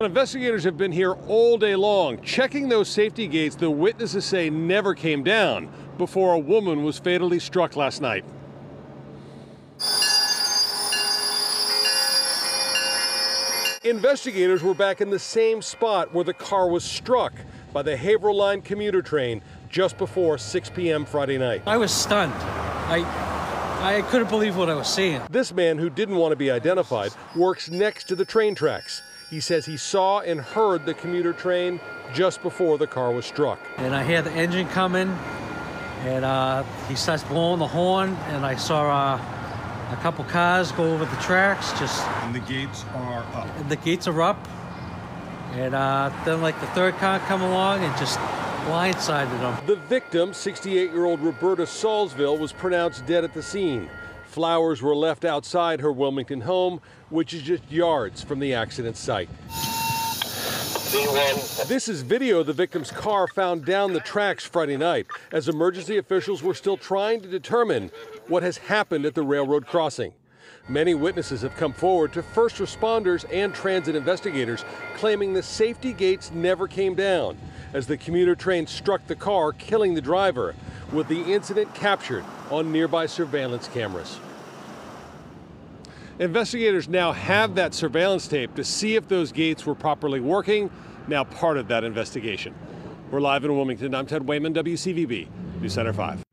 Investigators have been here all day long, checking those safety gates the witnesses say never came down before a woman was fatally struck last night. Investigators were back in the same spot where the car was struck by the Haverhill Line commuter train just before 6 p.m. Friday night. I was stunned. I I couldn't believe what I was seeing. This man, who didn't want to be identified, works next to the train tracks. He says he saw and heard the commuter train just before the car was struck. And I hear the engine coming, and uh, he starts blowing the horn, and I saw uh, a couple cars go over the tracks. Just And the gates are up. the gates are up, and uh, then like the third car come along and just blindsided him. The victim, 68 year old Roberta Sausville, was pronounced dead at the scene. Flowers were left outside her Wilmington home, which is just yards from the accident site. This is video of the victim's car found down the tracks Friday night as emergency officials were still trying to determine what has happened at the railroad crossing. Many witnesses have come forward to first responders and transit investigators claiming the safety gates never came down as the commuter train struck the car, killing the driver, with the incident captured on nearby surveillance cameras. Investigators now have that surveillance tape to see if those gates were properly working, now part of that investigation. We're live in Wilmington. I'm Ted Wayman, WCVB, News Center 5.